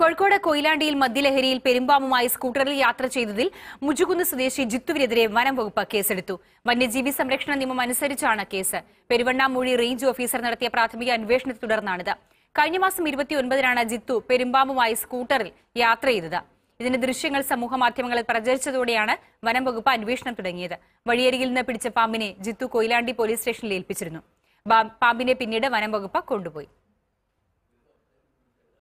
കോഴിക്കോട് കൊയിലാണ്ടിയിൽ മദ്യലഹരിയിൽ പെരുമ്പാമുമായി സ്കൂട്ടറിൽ യാത്ര ചെയ്തതിൽ മുജുകുന്ന് സ്വദേശി ജിത്തുവിനെതിരെ വനം വകുപ്പ് കേസെടുത്തു. വന്യജീവി സംരക്ഷണ നിയമം അനുസരിച്ചാണ് കേസ്. പെരുവണ്ണാമൂഴി റേഞ്ച് ഓഫീസർ നടത്തിയ പ്രാഥമിക അന്വേഷണത്തെ തുടർന്നാണിത്. കഴിഞ്ഞ മാസം ഇരുപത്തിയൊൻപതിനാണ് ജിത്തു പെരുമ്പാമുമായി സ്കൂട്ടറിൽ യാത്ര ചെയ്തത്. ഇതിന്റെ ദൃശ്യങ്ങൾ സമൂഹമാധ്യമങ്ങളിൽ പ്രചരിച്ചതോടെയാണ് വനം വകുപ്പ് അന്വേഷണം തുടങ്ങിയത്. വഴിയരികിൽ നിന്ന് പിടിച്ച പാമ്പിനെ ജിത്തു കൊയിലാണ്ടി പോലീസ് സ്റ്റേഷനിൽ ഏൽപ്പിച്ചിരുന്നു. പാമ്പിനെ പിന്നീട് വനം വകുപ്പ് കൊണ്ടുപോയി.